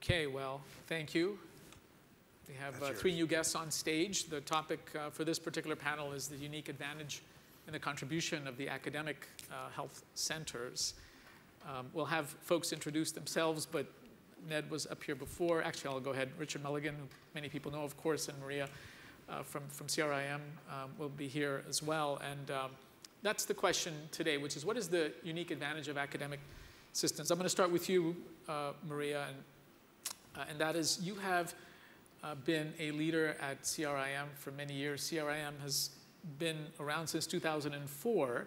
Okay, well, thank you. We have uh, three new guests on stage. The topic uh, for this particular panel is the unique advantage and the contribution of the academic uh, health centers. Um, we'll have folks introduce themselves, but Ned was up here before. Actually, I'll go ahead. Richard Mulligan, who many people know, of course, and Maria uh, from, from CIRM um, will be here as well. And um, that's the question today, which is what is the unique advantage of academic systems? I'm going to start with you, uh, Maria, and uh, and that is you have uh, been a leader at CIRM for many years. CIRM has been around since 2004,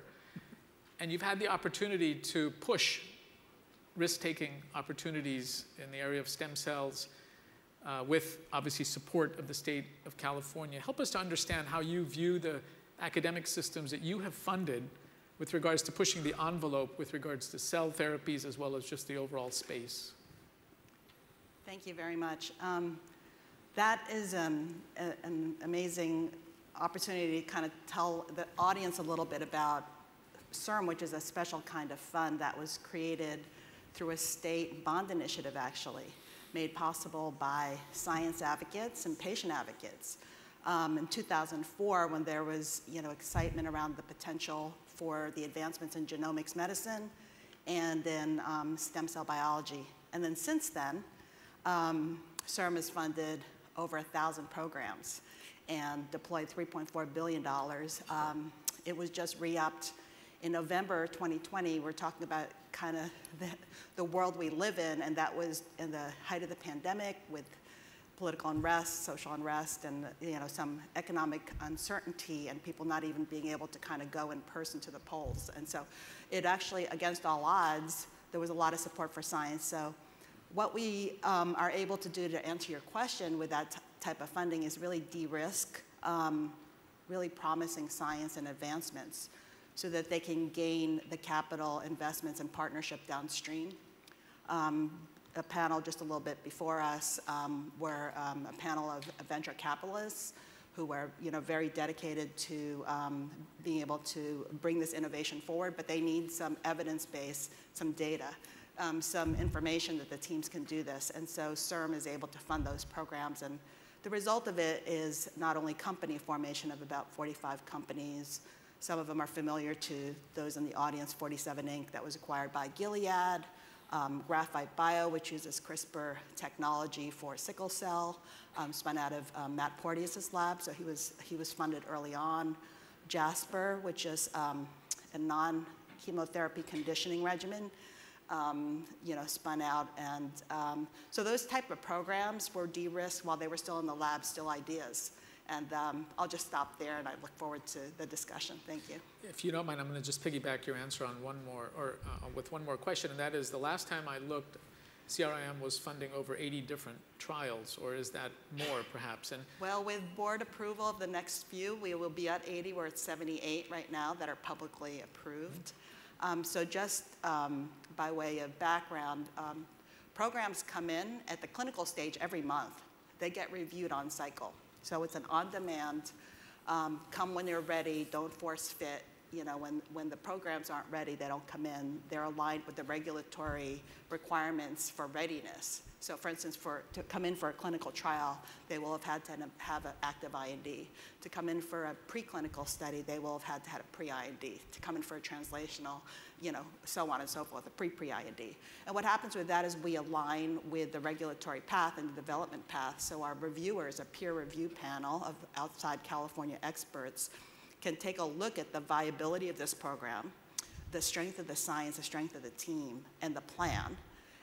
and you've had the opportunity to push risk-taking opportunities in the area of stem cells uh, with obviously support of the state of California. Help us to understand how you view the academic systems that you have funded with regards to pushing the envelope with regards to cell therapies as well as just the overall space. Thank you very much. Um, that is um, a, an amazing opportunity to kind of tell the audience a little bit about CIRM, which is a special kind of fund that was created through a state bond initiative, actually, made possible by science advocates and patient advocates. Um, in 2004, when there was you know, excitement around the potential for the advancements in genomics medicine and in um, stem cell biology. And then since then, um, CIRM has funded over a thousand programs and deployed $3.4 billion. Um, it was just re-upped in November 2020. We're talking about kind of the, the world we live in, and that was in the height of the pandemic with political unrest, social unrest, and you know some economic uncertainty, and people not even being able to kind of go in person to the polls. And so, it actually, against all odds, there was a lot of support for science. So what we um, are able to do to answer your question with that type of funding is really de-risk um, really promising science and advancements so that they can gain the capital investments and partnership downstream. Um, a panel just a little bit before us um, were um, a panel of venture capitalists who were you know, very dedicated to um, being able to bring this innovation forward, but they need some evidence base, some data um, some information that the teams can do this. And so CIRM is able to fund those programs. And the result of it is not only company formation of about 45 companies, some of them are familiar to those in the audience, 47 Inc. that was acquired by Gilead, um, Graphite Bio, which uses CRISPR technology for sickle cell, um, spun out of um, Matt Porteus' lab, so he was, he was funded early on. Jasper, which is um, a non-chemotherapy conditioning regimen um, you know, spun out. And um, so those type of programs were de-risked while they were still in the lab, still ideas. And um, I'll just stop there and I look forward to the discussion. Thank you. If you don't mind, I'm going to just piggyback your answer on one more, or uh, with one more question, and that is the last time I looked, CIRM was funding over 80 different trials, or is that more perhaps? And well, with board approval of the next few, we will be at 80. We're at 78 right now that are publicly approved. Um, so just um, by way of background, um, programs come in at the clinical stage every month. They get reviewed on cycle. So it's an on-demand, um, come when they're ready, don't force fit. You know, when, when the programs aren't ready, they don't come in. They're aligned with the regulatory requirements for readiness. So for instance, for, to come in for a clinical trial, they will have had to have an active IND. To come in for a preclinical study, they will have had to have a pre-IND. To come in for a translational, you know, so on and so forth, a pre-pre-IND. And what happens with that is we align with the regulatory path and the development path. So our reviewers, a peer review panel of outside California experts, can take a look at the viability of this program, the strength of the science, the strength of the team, and the plan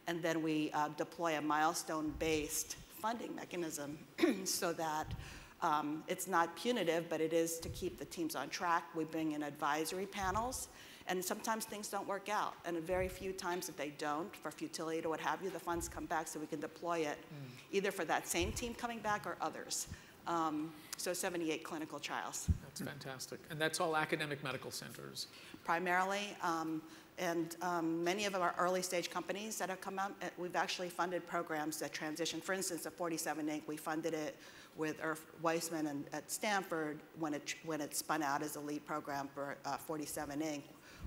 and then we uh, deploy a milestone-based funding mechanism so that um, it's not punitive, but it is to keep the teams on track. We bring in advisory panels, and sometimes things don't work out. And a very few times if they don't, for futility or what have you, the funds come back so we can deploy it mm. either for that same team coming back or others. Um, so 78 clinical trials. That's fantastic. And that's all academic medical centers? Primarily. Um, and um, many of our early stage companies that have come out, uh, we've actually funded programs that transition. For instance, the 47 Inc., we funded it with Irv Weissman and, at Stanford when it, when it spun out as a lead program for uh, 47 Inc.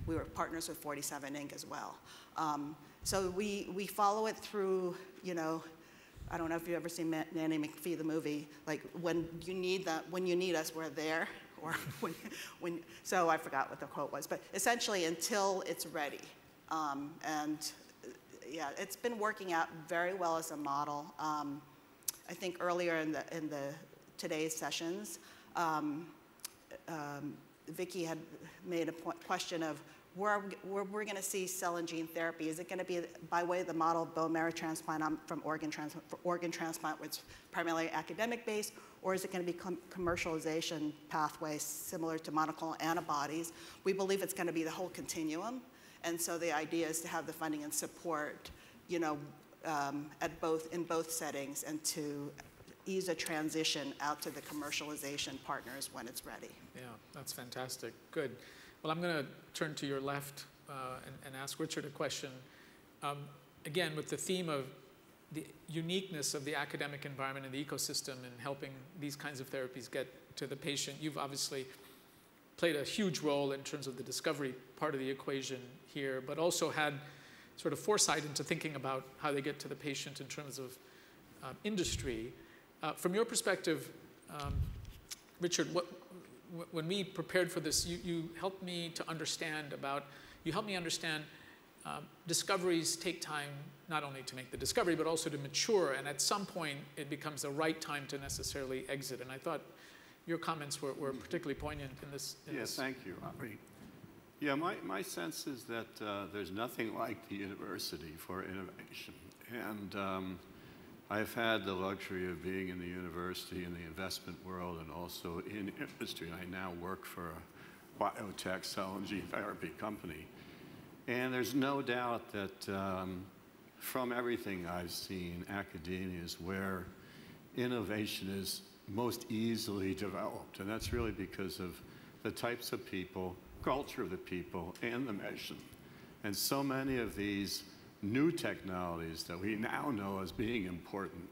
We were partners with 47 Inc. as well. Um, so we, we follow it through, you know, I don't know if you've ever seen Nanny McPhee, the movie. Like when you need that, when you need us, we're there. Or when, when, so I forgot what the quote was, but essentially until it's ready. Um, and yeah, it's been working out very well as a model. Um, I think earlier in the in the today's sessions, um, um, Vicki had made a point, question of where, where we're going to see cell and gene therapy. Is it going to be by way of the model of bone marrow transplant I'm from organ, trans organ transplant, which is primarily academic based, or is it going to be com commercialization pathways similar to monoclonal antibodies? We believe it's going to be the whole continuum. And so the idea is to have the funding and support, you know, um, at both, in both settings and to ease a transition out to the commercialization partners when it's ready. Yeah, that's fantastic. Good. Well, I'm going to turn to your left uh, and, and, ask Richard a question. Um, again, with the theme of the uniqueness of the academic environment and the ecosystem in helping these kinds of therapies get to the patient, you've obviously played a huge role in terms of the discovery part of the equation here, but also had sort of foresight into thinking about how they get to the patient in terms of uh, industry. Uh, from your perspective, um, Richard, what, when we prepared for this, you, you, helped me to understand about, you helped me understand um, discoveries take time not only to make the discovery, but also to mature. And at some point, it becomes the right time to necessarily exit. And I thought your comments were, were particularly poignant in this. In yes, this. thank you. Yeah, my, my sense is that uh, there's nothing like the university for innovation. And um, I've had the luxury of being in the university, in the investment world, and also in industry. I now work for a biotech cell and gene therapy company. And there's no doubt that um, from everything I've seen, academia is where innovation is most easily developed. And that's really because of the types of people culture of the people and the mission. And so many of these new technologies that we now know as being important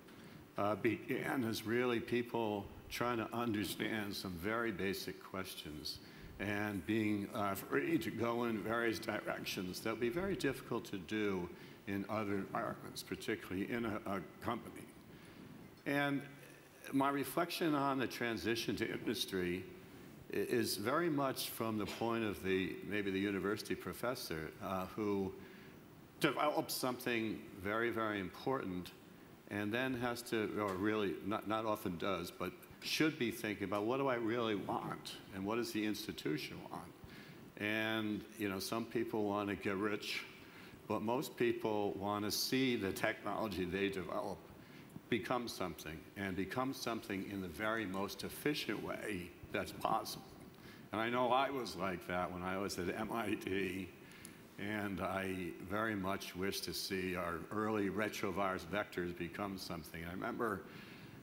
uh, began as really people trying to understand some very basic questions and being uh, free to go in various directions that would be very difficult to do in other environments, particularly in a, a company. And my reflection on the transition to industry is very much from the point of the maybe the university professor uh, who develops something very very important and then has to or really not, not often does but should be thinking about what do I really want and what does the institution want and you know some people want to get rich but most people want to see the technology they develop become something and become something in the very most efficient way that's possible. And I know I was like that when I was at MIT, and I very much wish to see our early retrovirus vectors become something. I remember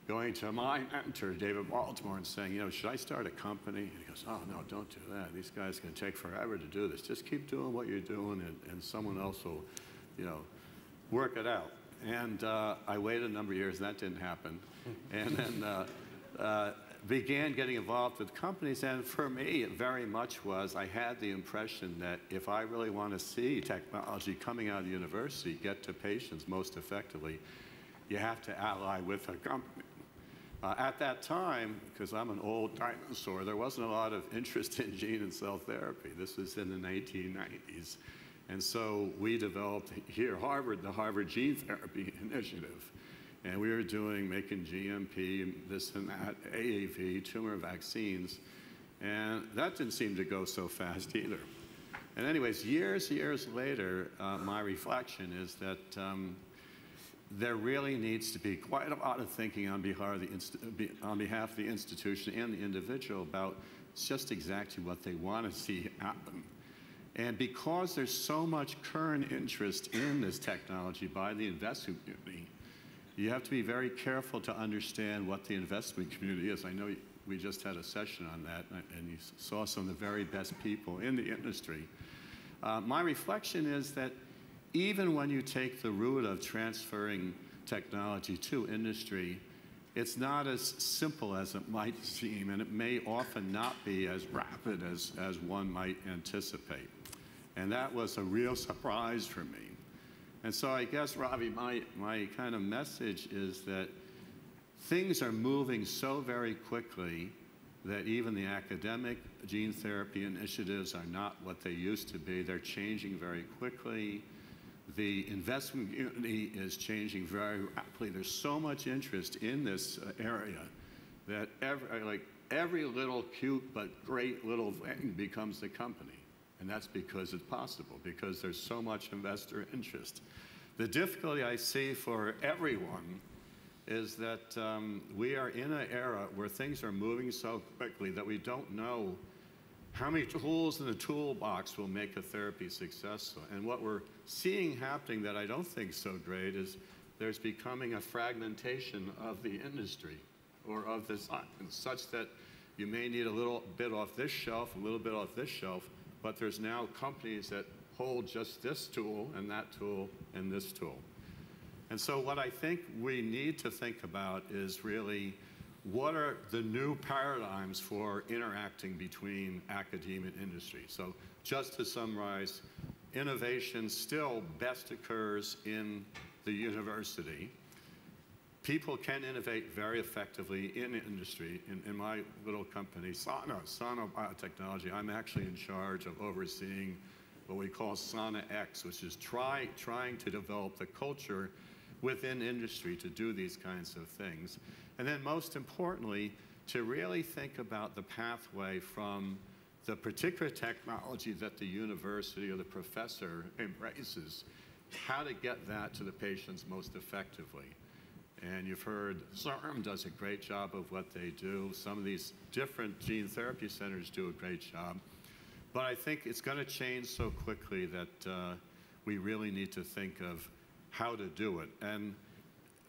going to my mentor, David Baltimore, and saying, you know, should I start a company? And he goes, oh, no, don't do that. These guys can take forever to do this. Just keep doing what you're doing, and, and someone else will, you know, work it out. And uh, I waited a number of years, and that didn't happen. and then uh, uh, began getting involved with companies, and for me, it very much was I had the impression that if I really want to see technology coming out of the university get to patients most effectively, you have to ally with a company. Uh, at that time, because I'm an old dinosaur, there wasn't a lot of interest in gene and cell therapy. This was in the 1990s. And so we developed here Harvard the Harvard Gene Therapy Initiative. And we were doing, making GMP, this and that, AAV, tumor vaccines. And that didn't seem to go so fast either. And anyways, years, years later, uh, my reflection is that um, there really needs to be quite a lot of thinking on behalf, of the on behalf of the institution and the individual about just exactly what they want to see happen. And because there's so much current interest in this technology by the investment community, you have to be very careful to understand what the investment community is. I know we just had a session on that, and you saw some of the very best people in the industry. Uh, my reflection is that even when you take the route of transferring technology to industry, it's not as simple as it might seem, and it may often not be as rapid as, as one might anticipate. And that was a real surprise for me. And so I guess, Ravi, my, my kind of message is that things are moving so very quickly that even the academic gene therapy initiatives are not what they used to be. They're changing very quickly. The investment community is changing very rapidly. There's so much interest in this uh, area that every, like every little cute but great little thing becomes a company. And that's because it's possible, because there's so much investor interest. The difficulty I see for everyone is that um, we are in an era where things are moving so quickly that we don't know how many tools in the toolbox will make a therapy successful. And what we're seeing happening that I don't think so great is there's becoming a fragmentation of the industry or of science, such that you may need a little bit off this shelf, a little bit off this shelf, but there's now companies that hold just this tool and that tool and this tool. And so what I think we need to think about is really what are the new paradigms for interacting between academia and industry? So just to summarize, innovation still best occurs in the university. People can innovate very effectively in industry. In, in my little company, Sana, Sana Biotechnology, I'm actually in charge of overseeing what we call Sana X, which is try, trying to develop the culture within industry to do these kinds of things. And then most importantly, to really think about the pathway from the particular technology that the university or the professor embraces, how to get that to the patients most effectively. And you've heard CIRM does a great job of what they do. Some of these different gene therapy centers do a great job. But I think it's going to change so quickly that uh, we really need to think of how to do it. And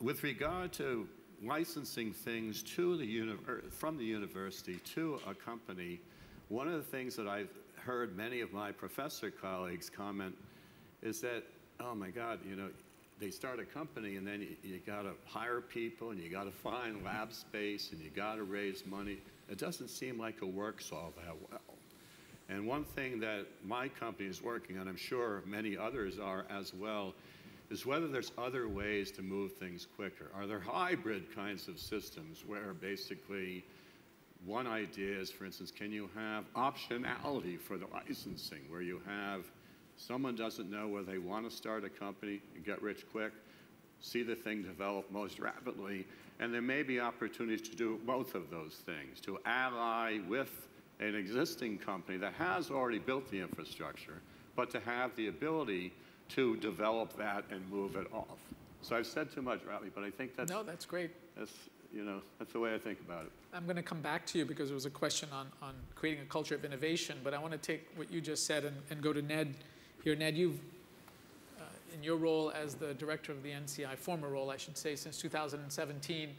with regard to licensing things to the er, from the university to a company, one of the things that I've heard many of my professor colleagues comment is that, oh my God, you know, they start a company and then you, you got to hire people and you got to find lab space and you got to raise money. It doesn't seem like it works all that well. And one thing that my company is working on, I'm sure many others are as well, is whether there's other ways to move things quicker. Are there hybrid kinds of systems where basically one idea is, for instance, can you have optionality for the licensing where you have someone doesn't know whether they want to start a company and get rich quick, see the thing develop most rapidly, and there may be opportunities to do both of those things, to ally with an existing company that has already built the infrastructure, but to have the ability to develop that and move it off. So I've said too much, Ravi, but I think that's no, that's great. That's you know that's the way I think about it. I'm going to come back to you because there was a question on on creating a culture of innovation, but I want to take what you just said and, and go to Ned here. Ned, you've uh, in your role as the director of the NCI, former role, I should say, since 2017,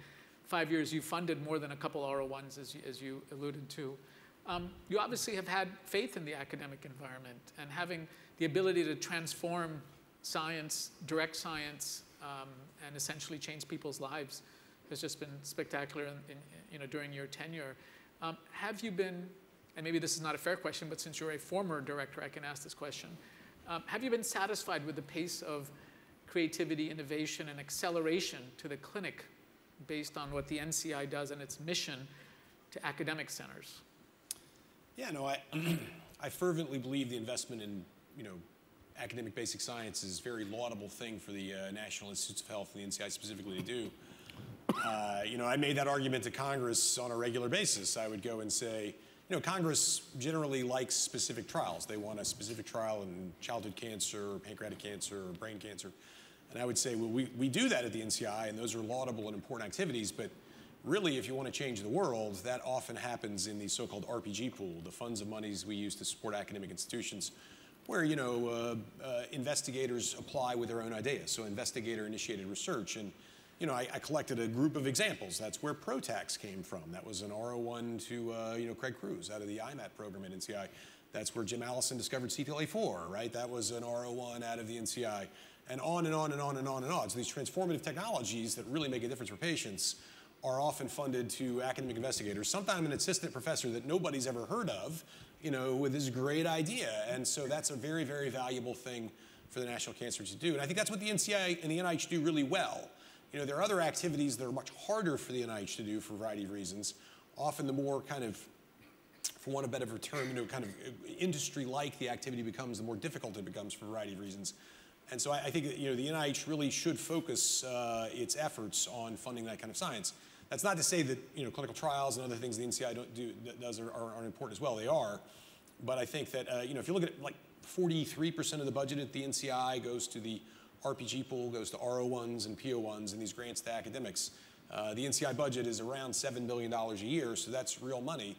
five years, you funded more than a couple R01s, as you, as you alluded to. Um, you obviously have had faith in the academic environment and having the ability to transform science, direct science, um, and essentially change people's lives has just been spectacular in, in, you know, during your tenure. Um, have you been, and maybe this is not a fair question, but since you're a former director, I can ask this question. Um, have you been satisfied with the pace of creativity, innovation, and acceleration to the clinic based on what the NCI does and its mission to academic centers? Yeah, no, I, I fervently believe the investment in you know, academic basic science is a very laudable thing for the uh, National Institutes of Health and the NCI specifically to do. Uh, you know, I made that argument to Congress on a regular basis. I would go and say, you know, Congress generally likes specific trials. They want a specific trial in childhood cancer, or pancreatic cancer, or brain cancer. And I would say, well, we, we do that at the NCI, and those are laudable and important activities, but really, if you want to change the world, that often happens in the so-called RPG pool, the funds of monies we use to support academic institutions where you know uh, uh, investigators apply with their own ideas. So investigator-initiated research, and you know I, I, collected a group of examples. That's where PROTACs came from. That was an R01 to uh, you know Craig Crews out of the IMAT program at NCI. That's where Jim Allison discovered CTLA4, right? That was an R01 out of the NCI, and on and on and on and on and on. So these transformative technologies that really make a difference for patients are often funded to academic investigators, sometimes an assistant professor that nobody's ever heard of, you know, with this great idea. And so that's a very, very valuable thing for the National Cancer Institute to do. And I think that's what the NCI and the NIH do really well. You know, there are other activities that are much harder for the NIH to do for a variety of reasons. Often the more kind of, for want of a better term, you know, kind of industry-like the activity becomes, the more difficult it becomes for a variety of reasons. And so I, I think that, you know, the NIH really should focus uh, its efforts on funding that kind of science. That's not to say that, you know, clinical trials and other things the NCI don't do, does are, are, important as well. They are. But I think that, uh, you know, if you look at like 43% of the budget at the NCI goes to the RPG pool, goes to R01s and P01s and these grants to academics. Uh, the NCI budget is around $7 billion a year, so that's real money.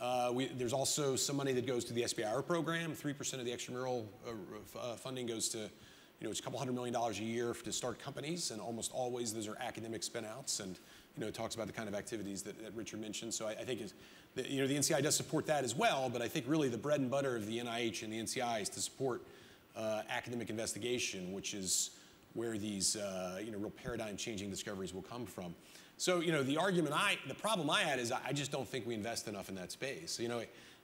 Uh, we, there's also some money that goes to the SBIR program. 3% of the extramural uh, uh, funding goes to, you know, it's a couple hundred million dollars a year to start companies, and almost always those are academic spinouts, and you know, talks about the kind of activities that, that Richard mentioned. So I, I think the, you know, the NCI does support that as well, but I think really the bread and butter of the NIH and the NCI is to support uh, academic investigation, which is where these uh, you know, real paradigm-changing discoveries will come from. So you know, the argument I, the problem I had is I just don't think we invest enough in that space. You know,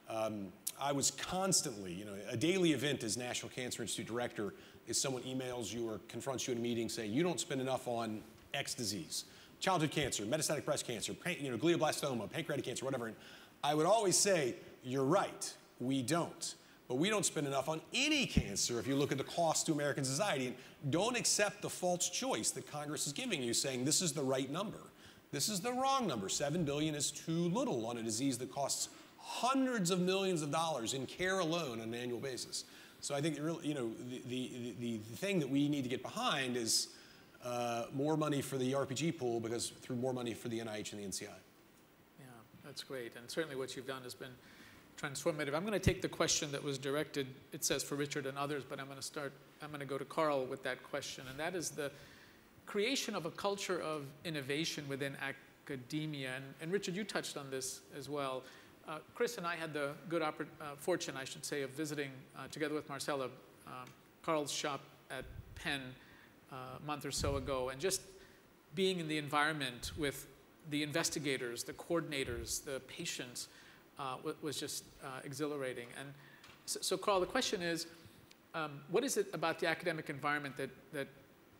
um, I was constantly, you know, a daily event as National Cancer Institute director is someone emails you or confronts you in a meeting saying you don't spend enough on X disease, childhood cancer, metastatic breast cancer, you know, glioblastoma, pancreatic cancer, whatever. And I would always say, you're right, we don't. But we don't spend enough on any cancer if you look at the cost to American society. And don't accept the false choice that Congress is giving you, saying this is the right number. This is the wrong number. Seven billion is too little on a disease that costs hundreds of millions of dollars in care alone on an annual basis. So I think really, you know, the, the, the, the thing that we need to get behind is uh, more money for the RPG pool because through more money for the NIH and the NCI. Yeah, that's great. And certainly what you've done has been transformative. I'm going to take the question that was directed, it says for Richard and others, but I'm going to start, I'm going to go to Carl with that question. And that is the creation of a culture of innovation within academia. And, and Richard, you touched on this as well. Uh, Chris and I had the good uh, fortune, I should say, of visiting uh, together with Marcella um, Carl's shop at Penn uh, a month or so ago, and just being in the environment with the investigators, the coordinators, the patients, uh, was just uh, exhilarating. And so, so, Carl, the question is, um, what is it about the academic environment that, that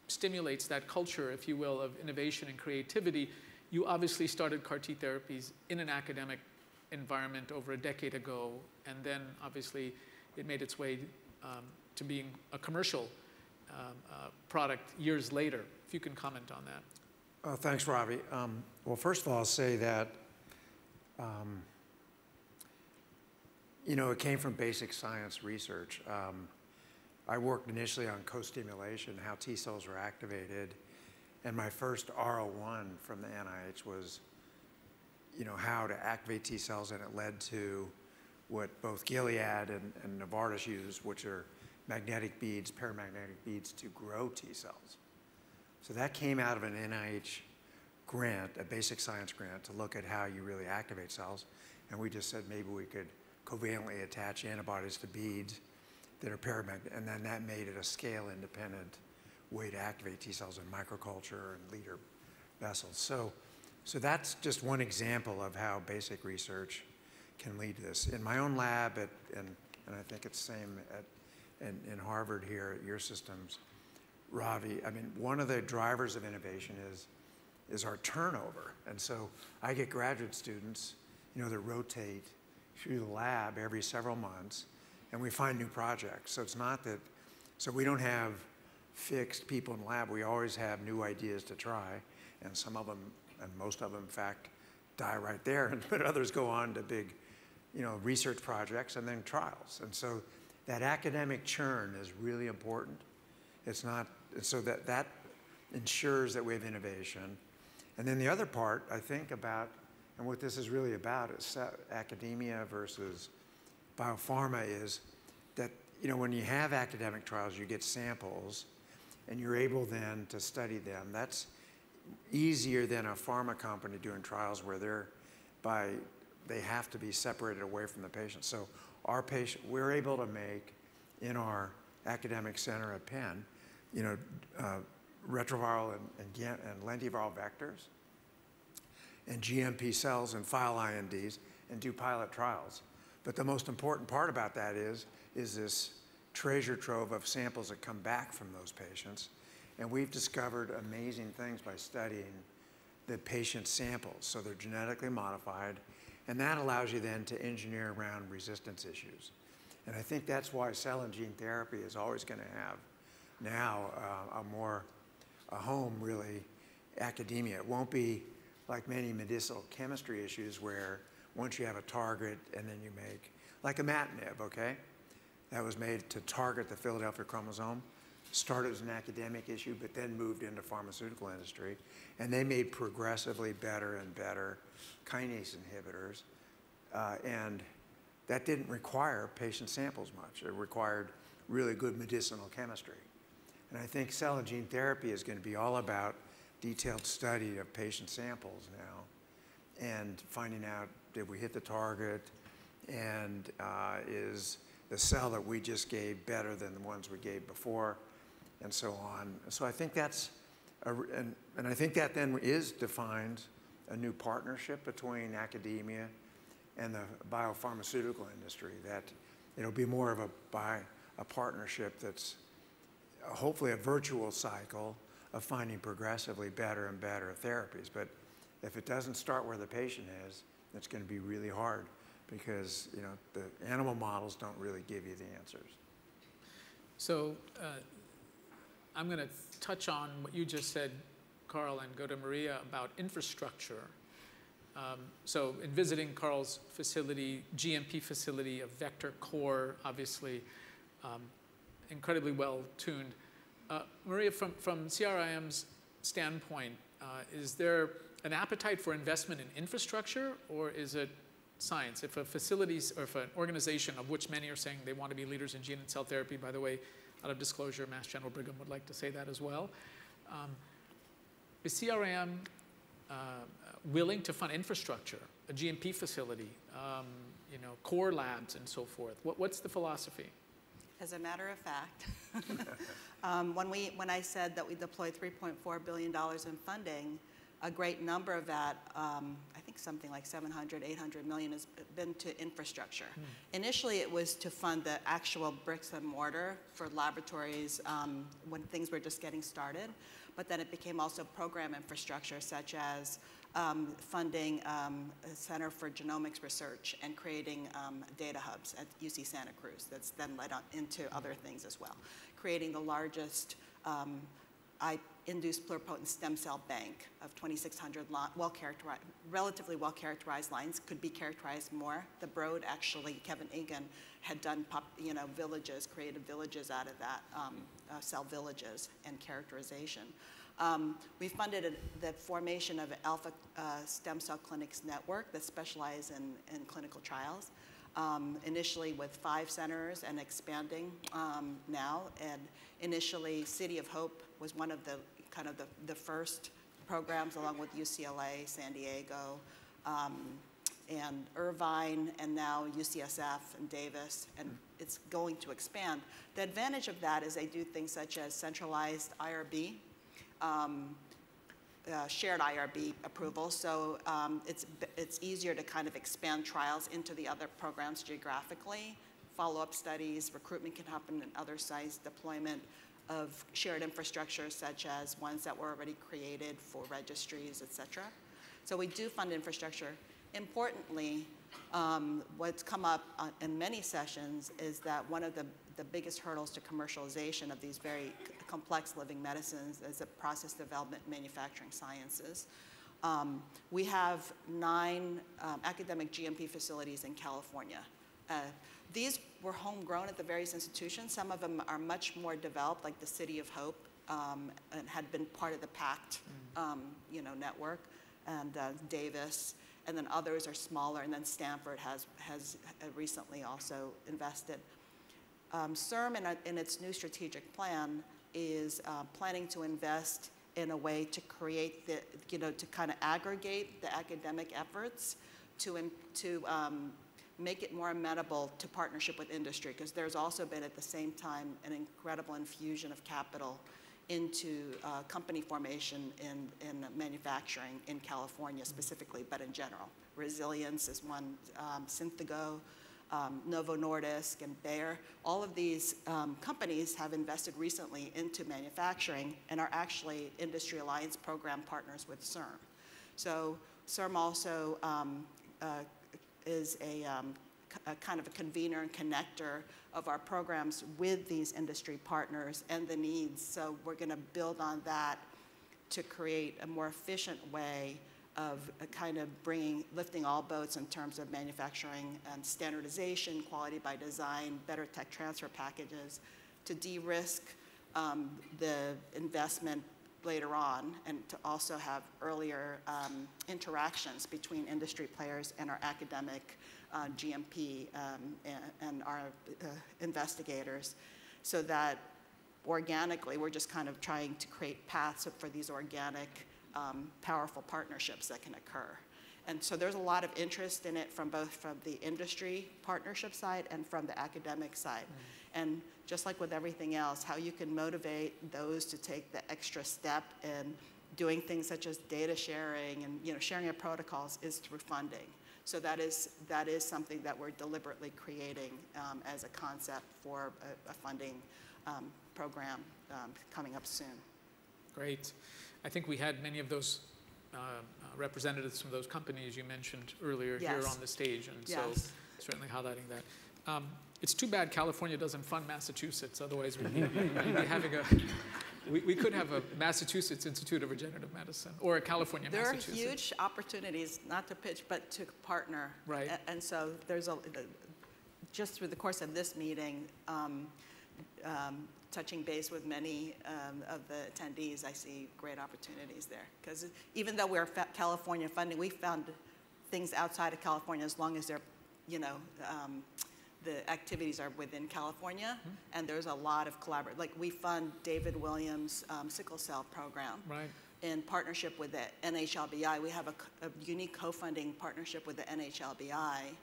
stimulates that culture, if you will, of innovation and creativity? You obviously started CAR T therapies in an academic environment over a decade ago, and then obviously it made its way um, to being a commercial product years later. If you can comment on that. Uh, thanks, Ravi. Um, well, first of all, I'll say that um, you know, it came from basic science research. Um, I worked initially on co-stimulation, how T cells are activated, and my first R01 from the NIH was, you know, how to activate T cells, and it led to what both Gilead and, and Novartis use, which are magnetic beads, paramagnetic beads to grow T cells. So that came out of an NIH grant, a basic science grant, to look at how you really activate cells. And we just said maybe we could covalently attach antibodies to beads that are paramagnetic, and then that made it a scale-independent way to activate T cells in microculture and leader vessels. So, so that's just one example of how basic research can lead to this. In my own lab, at, and, and I think it's the same at, in, in Harvard here at your systems, Ravi, I mean, one of the drivers of innovation is, is our turnover. And so I get graduate students, you know, that rotate through the lab every several months, and we find new projects. So it's not that, so we don't have fixed people in lab. We always have new ideas to try, and some of them, and most of them, in fact, die right there, but others go on to big, you know, research projects and then trials. And so that academic churn is really important. It's not, so that, that ensures that we have innovation. And then the other part, I think, about and what this is really about is academia versus biopharma is that, you know, when you have academic trials, you get samples and you're able then to study them. That's easier than a pharma company doing trials where they're by, they have to be separated away from the patient. So our patient, we're able to make in our academic center at Penn, you know, uh, retroviral and, and, and lentiviral vectors and GMP cells and file INDs and do pilot trials. But the most important part about that is, is this treasure trove of samples that come back from those patients. And we've discovered amazing things by studying the patient samples. So they're genetically modified, and that allows you then to engineer around resistance issues. And I think that's why cell and gene therapy is always going to have now uh, a more, a home really, academia. It won't be like many medicinal chemistry issues where once you have a target and then you make, like a imatinib, okay? That was made to target the Philadelphia chromosome started as an academic issue, but then moved into pharmaceutical industry. And they made progressively better and better kinase inhibitors. Uh, and that didn't require patient samples much. It required really good medicinal chemistry. And I think cell and gene therapy is going to be all about detailed study of patient samples now and finding out did we hit the target and uh, is the cell that we just gave better than the ones we gave before and so on. So I think that's, a, and, and I think that then is defined a new partnership between academia and the biopharmaceutical industry, that it'll be more of a, by, a partnership that's hopefully a virtual cycle of finding progressively better and better therapies. But if it doesn't start where the patient is, it's going to be really hard because you know the animal models don't really give you the answers. So uh, I'm going to touch on what you just said, Carl, and go to Maria about infrastructure. Um, so in visiting Carl's facility, GMP facility a Vector Core, obviously um, incredibly well tuned. Uh, Maria, from, from CIRM's standpoint, uh, is there an appetite for investment in infrastructure or is it science? If a facilities or if an organization of which many are saying they want to be leaders in gene and cell therapy, by the way, out of disclosure, Mass General Brigham would like to say that as well. Um, is CIRM uh, willing to fund infrastructure, a GMP facility, um, you know, core labs and so forth? What, what's the philosophy? As a matter of fact, um, when, we, when I said that we deployed $3.4 billion in funding, a great number of that, um, think something like 700, 800 million has been to infrastructure. Mm. Initially, it was to fund the actual bricks and mortar for laboratories um, when things were just getting started, but then it became also program infrastructure such as um, funding um, a Center for Genomics Research and creating um, data hubs at UC Santa Cruz that's then led on into other things as well. Creating the largest um, I induced pluripotent stem cell bank of 2,600 well relatively well characterized lines, could be characterized more. The Broad actually, Kevin Eggan had done you know, villages, created villages out of that, um, uh, cell villages and characterization. Um, we funded a, the formation of Alpha uh, Stem Cell Clinics Network that specializes in, in clinical trials. Um, initially with five centers and expanding um, now. And initially, City of Hope was one of the kind of the, the first programs along with UCLA, San Diego, um, and Irvine, and now UCSF and Davis, and it's going to expand. The advantage of that is they do things such as centralized IRB, um, uh, shared IRB approval, so um, it's, it's easier to kind of expand trials into the other programs geographically. Follow-up studies, recruitment can happen in other sites, deployment of shared infrastructure such as ones that were already created for registries, et cetera. So we do fund infrastructure. Importantly, um, what's come up uh, in many sessions is that one of the, the biggest hurdles to commercialization of these very complex living medicines is the process development manufacturing sciences. Um, we have nine um, academic GMP facilities in California. Uh, these were homegrown at the various institutions. Some of them are much more developed, like the City of Hope, um, and had been part of the PACT, mm. um, you know, network, and uh, Davis, and then others are smaller, and then Stanford has, has recently also invested. Um, CIRM, in, a, in, its new strategic plan, is uh, planning to invest in a way to create the, you know, to kind of aggregate the academic efforts to, to um, make it more amenable to partnership with industry because there's also been at the same time an incredible infusion of capital into uh, company formation in, in manufacturing in California specifically, but in general. Resilience is one, um, Synthego, um, Novo Nordisk and Bayer. All of these um, companies have invested recently into manufacturing and are actually industry alliance program partners with CIRM. So CIRM also um, uh, is a, um, a, kind of a convener and connector of our programs with these industry partners and the needs. So we're going to build on that to create a more efficient way of kind of bringing, lifting all boats in terms of manufacturing and standardization, quality by design, better tech transfer packages, to de-risk um, the investment later on, and to also have earlier um, interactions between industry players and our academic uh, GMP um, and, and, our uh, investigators, so that organically we're just kind of trying to create paths for these organic um, powerful partnerships that can occur. And so there's a lot of interest in it from both from the industry partnership side and from the academic side. Mm. And just like with everything else, how you can motivate those to take the extra step in doing things such as data sharing and you know, sharing of protocols is through funding. So that is, that is something that we're deliberately creating um, as a concept for a, a funding um, program um, coming up soon. Great. I think we had many of those uh, representatives from those companies you mentioned earlier yes. here on the stage, and yes. so certainly highlighting that. Um, it's too bad California doesn't fund Massachusetts. Otherwise, we'd be, we'd be having a we, we, could have a Massachusetts Institute of Regenerative Medicine or a California. There are huge opportunities, not to pitch, but to partner. Right. And, and so there's a, just through the course of this meeting, um, um, touching base with many um, of the attendees, I see great opportunities there. Because even though we're California funding, we found things outside of California as long as they're, you know, um, the activities are within California, mm -hmm. and there's a lot of collaboration. Like we fund David Williams' um, sickle cell program. Right. In partnership with the NHLBI, we have a, a unique co-funding partnership with the NHLBI,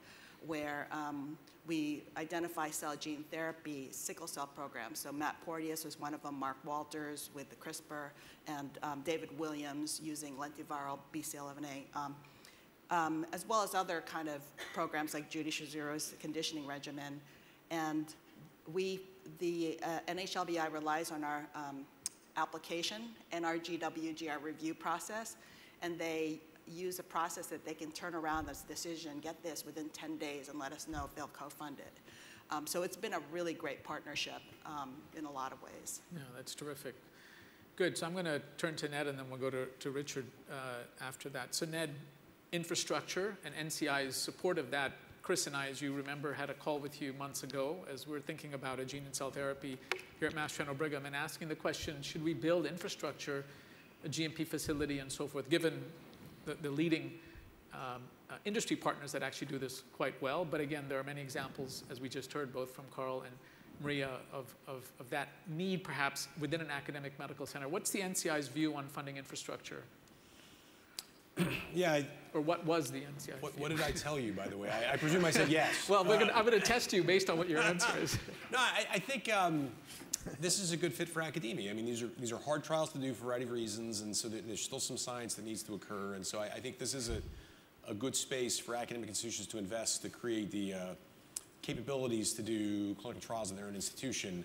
where um, we identify cell gene therapy sickle cell programs. So Matt Porteus was one of them, Mark Walters with the CRISPR, and um, David Williams using lentiviral BCL11A, um, um, as well as other kind of programs like Judy Shizuru's conditioning regimen. And we, the uh, NHLBI relies on our um, application and our GWGR review process, and they use a process that they can turn around this decision, get this within 10 days, and let us know if they'll co-fund it. Um, so it's been a really great partnership um, in a lot of ways. Yeah, that's terrific. Good. So I'm going to turn to Ned, and then we'll go to, to Richard uh, after that. So Ned, infrastructure and NCI's support of that. Chris and I, as you remember, had a call with you months ago as we are thinking about a gene and cell therapy here at Mass General Brigham and asking the question, should we build infrastructure, a GMP facility and so forth, given the, the leading um, uh, industry partners that actually do this quite well. But again, there are many examples, as we just heard, both from Carl and Maria, of, of, of that need perhaps within an academic medical center. What's the NCI's view on funding infrastructure? yeah. I, or what was the NCI? What, what, did I tell you, by the way? I, I presume I said yes. well, uh, gonna, I'm going to test you based on what your answer is. no, I, I think um, this is a good fit for academia. I mean, these are, these are hard trials to do for a variety of reasons, and so there's still some science that needs to occur. And so I, I think this is a, a good space for academic institutions to invest to create the uh, capabilities to do clinical trials in their own institution.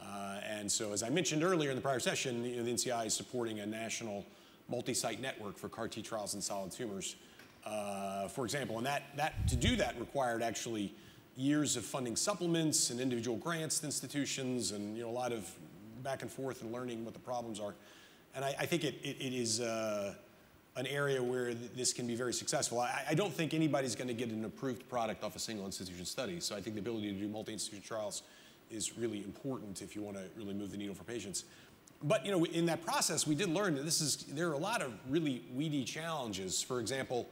Uh, and so, as I mentioned earlier in the prior session, you know, the NCI is supporting a national multi-site network for CAR T trials in solid tumors, uh, for example. And that, that, to do that required actually years of funding supplements and individual grants to institutions and you know, a lot of back and forth and learning what the problems are. And I, I think it, it, it is uh, an area where th this can be very successful. I, I don't think anybody's going to get an approved product off a single institution study. So I think the ability to do multi-institution trials is really important if you want to really move the needle for patients. But you know, in that process, we did learn that this is there are a lot of really weedy challenges. For example,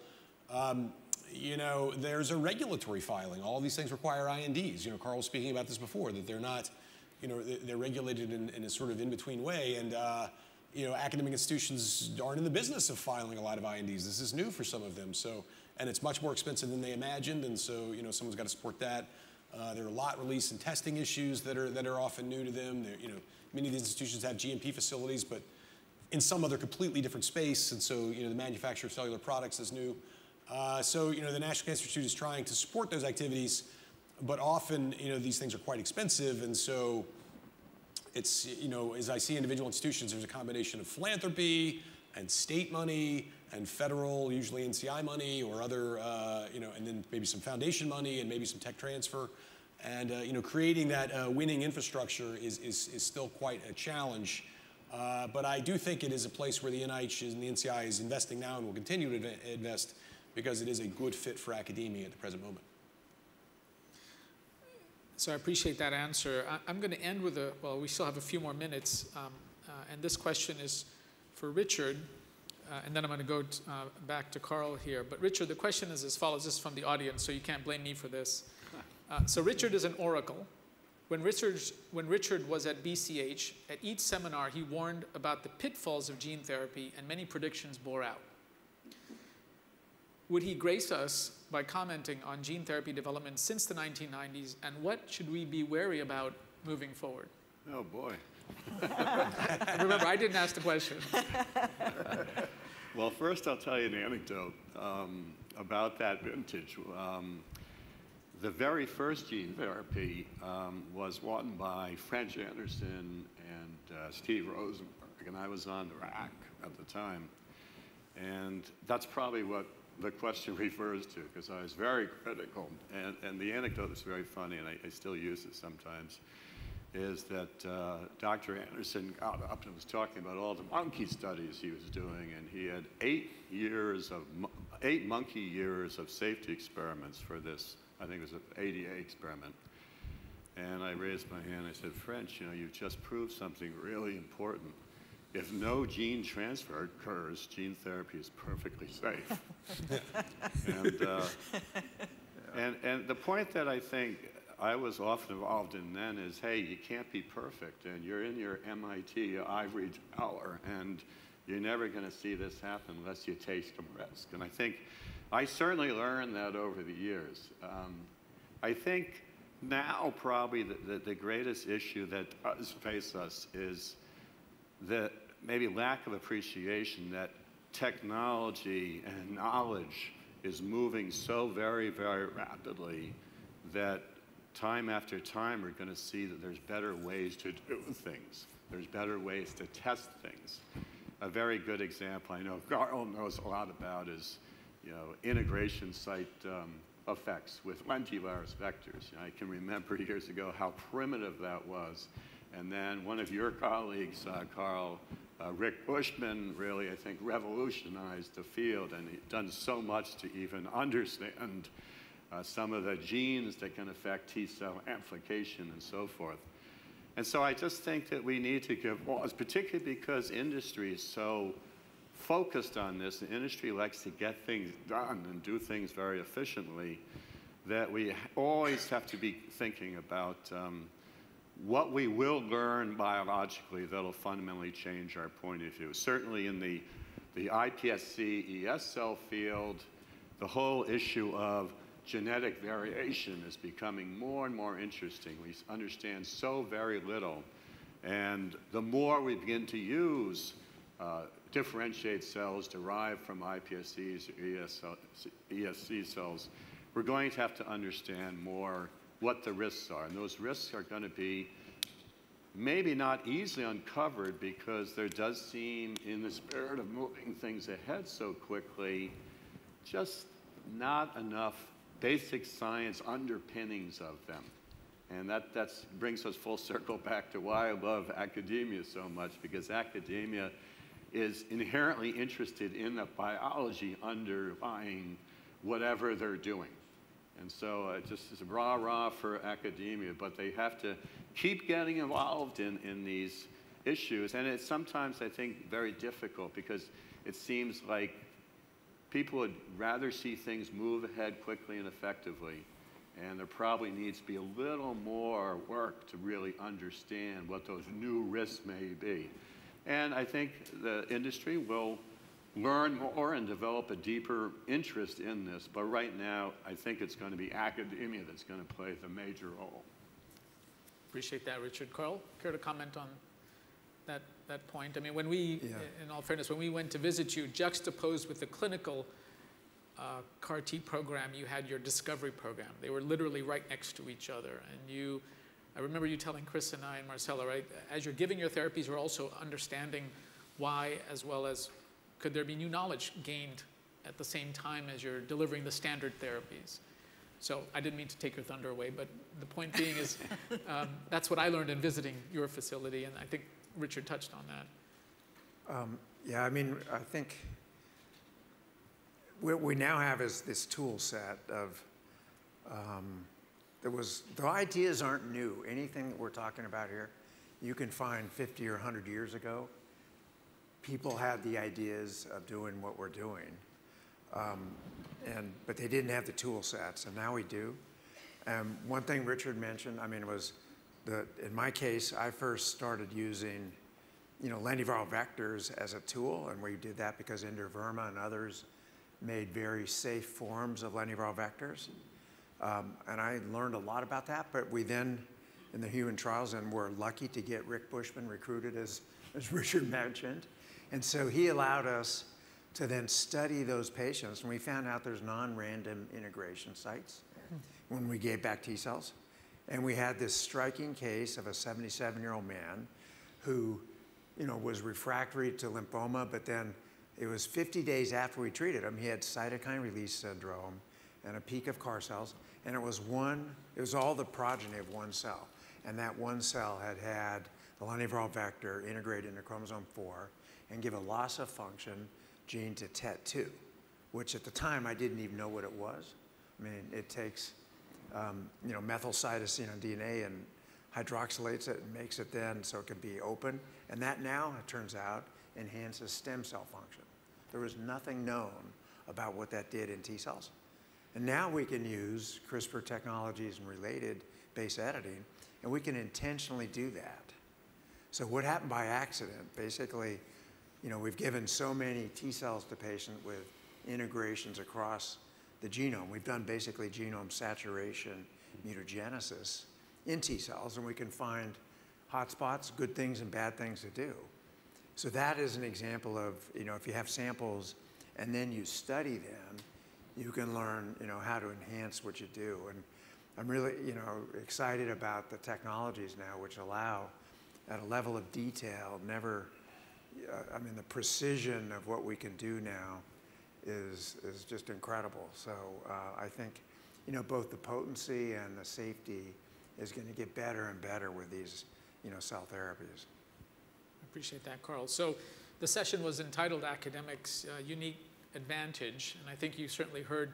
um, you know, there's a regulatory filing. All these things require INDs. You know, Carl was speaking about this before, that they're not, you know, they're regulated in, in a sort of in-between way. And, uh, you know, academic institutions aren't in the business of filing a lot of INDs. This is new for some of them. So, and it's much more expensive than they imagined. And so, you know, someone's got to support that. Uh, there are lot release and testing issues that are, that are often new to them. They're, you know, many of these institutions have GMP facilities, but in some other completely different space. And so, you know, the manufacture of cellular products is new. Uh, so, you know, the National Cancer Institute is trying to support those activities but often, you know, these things are quite expensive, and so it's, you know, as I see individual institutions, there's a combination of philanthropy and state money and federal, usually NCI money or other, uh, you know, and then maybe some foundation money and maybe some tech transfer. And, uh, you know, creating that uh, winning infrastructure is, is, is still quite a challenge. Uh, but I do think it is a place where the NIH and the NCI is investing now and will continue to inve- invest because it is a good fit for academia at the present moment. So I appreciate that answer. I, I'm going to end with a, well, we still have a few more minutes. Um, uh, and this question is for Richard. Uh, and then I'm going to go t- uh, back to Carl here. But Richard, the question is as follows. This is from the audience, so you can't blame me for this. Uh, so Richard is an oracle. When Richard, when Richard was at BCH, at each seminar, he warned about the pitfalls of gene therapy, and many predictions bore out. Would he grace us by commenting on gene therapy development since the 1990s, and what should we be wary about moving forward? Oh, boy. Remember, I didn't ask the question. Well, first I'll tell you an anecdote um, about that vintage. Um, the very first gene therapy um, was won by French Anderson and uh, Steve Rosenberg, and I was on the rack at the time. And that's probably what the question refers to, because I was very critical. And, and the anecdote is very funny, and I, I still use it sometimes, is that uh, Dr. Anderson got up and was talking about all the monkey studies he was doing, and he had eight years of, eight monkey years of safety experiments for this, I think it was an ADA experiment. And I raised my hand, I said, French, you know, you've just proved something really important. If no gene transfer occurs, gene therapy is perfectly safe. and, uh, and, and the point that I think I was often involved in then is, hey, you can't be perfect, and you're in your MIT ivory tower, and you're never going to see this happen unless you take some risk. And I think I certainly learned that over the years. Um, I think now probably the, the, the greatest issue that does face us is the maybe lack of appreciation that technology and knowledge is moving so very, very rapidly that time after time we're going to see that there's better ways to do things. There's better ways to test things. A very good example I know Carl knows a lot about is, you know, integration site um, effects with lentivirus vectors. You know, I can remember years ago how primitive that was. And then one of your colleagues, uh, Carl, uh, Rick Bushman, really, I think, revolutionized the field and he's done so much to even understand uh, some of the genes that can affect T cell amplification and so forth. And so I just think that we need to give laws, particularly because industry is so focused on this, the industry likes to get things done and do things very efficiently, that we always have to be thinking about um, what we will learn biologically that'll fundamentally change our point of view. Certainly in the, the iPSC ES cell field, the whole issue of genetic variation is becoming more and more interesting. We understand so very little. And the more we begin to use uh, differentiate cells derived from iPSCs or ES ESC cells, we're going to have to understand more what the risks are. And those risks are going to be maybe not easily uncovered because there does seem, in the spirit of moving things ahead so quickly, just not enough basic science underpinnings of them. And that that's, brings us full circle back to why I love academia so much, because academia is inherently interested in the biology underlying whatever they're doing. And so uh, just it's rah rah for academia, but they have to keep getting involved in, in these issues. And it's sometimes, I think, very difficult because it seems like people would rather see things move ahead quickly and effectively. And there probably needs to be a little more work to really understand what those new risks may be. And I think the industry will learn more and develop a deeper interest in this. But right now, I think it's going to be academia that's going to play the major role. Appreciate that, Richard. Carl, care to comment on that, that point? I mean, when we, Yeah. in all fairness, when we went to visit you, juxtaposed with the clinical uh, CAR T program, you had your discovery program. They were literally right next to each other. And you, I remember you telling Chris and I and Marcella, right, as you're giving your therapies, you're also understanding why, as well as could there be new knowledge gained at the same time as you're delivering the standard therapies. So I didn't mean to take your thunder away, but the point being is um, that's what I learned in visiting your facility, and I think Richard touched on that. Um, yeah, I mean, I think what we now have is this tool set of, um, there was, the ideas aren't new. Anything that we're talking about here, you can find 50 or 100 years ago. People had the ideas of doing what we're doing. Um, and, but they didn't have the tool sets, and now we do. Um, one thing Richard mentioned, I mean, it was that in my case, I first started using, you know, lentiviral vectors as a tool, and we did that because Inderverma and others made very safe forms of lentiviral vectors. Um, and I learned a lot about that, but we then, in the human trials, and we're lucky to get Rick Bushman recruited, as, as Richard mentioned. And so he allowed us to then study those patients, and we found out there's non-random integration sites when we gave back T cells. And we had this striking case of a 77-year-old man who, you know, was refractory to lymphoma, but then it was 50 days after we treated him, he had cytokine release syndrome and a peak of CAR cells, and it was one, it was all the progeny of one cell. And that one cell had had the lentiviral vector integrated into chromosome 4 and give a loss of function gene to TET2, which at the time I didn't even know what it was. I mean, it takes, um, you know, methylcytosine on DNA and hydroxylates it and makes it then so it can be open. And that now, it turns out, enhances stem cell function. There was nothing known about what that did in T cells. And now we can use CRISPR technologies and related base editing, and we can intentionally do that. So what happened by accident, basically, you know, we've given so many T cells to patients with integrations across the genome. We've done basically genome saturation mutagenesis in T cells, and we can find hotspots, good things and bad things to do. So that is an example of, you know, if you have samples and then you study them, you can learn, you know, how to enhance what you do. And I'm really, you know, excited about the technologies now which allow at a level of detail never I mean, the precision of what we can do now is, is just incredible. So uh, I think, you know, both the potency and the safety is going to get better and better with these, you know, cell therapies. I appreciate that, Carl. So the session was entitled Academics uh, Unique Advantage, and I think you certainly heard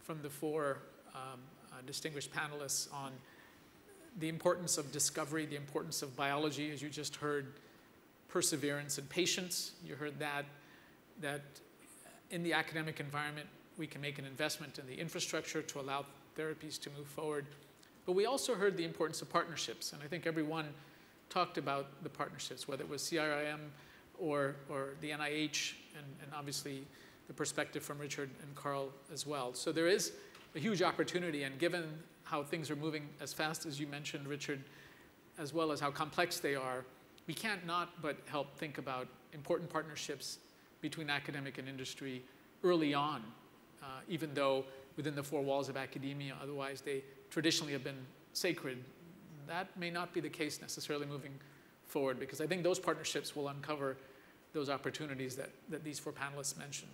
from the four um, uh, distinguished panelists on the importance of discovery, the importance of biology, as you just heard, perseverance and patience. You heard that, that in the academic environment, we can make an investment in the infrastructure to allow therapies to move forward. But we also heard the importance of partnerships, and I think everyone talked about the partnerships, whether it was CIRM or, or the NIH, and, and obviously the perspective from Richard and Carl as well. So there is a huge opportunity, and given how things are moving as fast as you mentioned, Richard, as well as how complex they are, we can't not but help think about important partnerships between academic and industry early on, uh, even though within the four walls of academia, otherwise they traditionally have been sacred. That may not be the case necessarily moving forward because I think those partnerships will uncover those opportunities that, that these four panelists mentioned.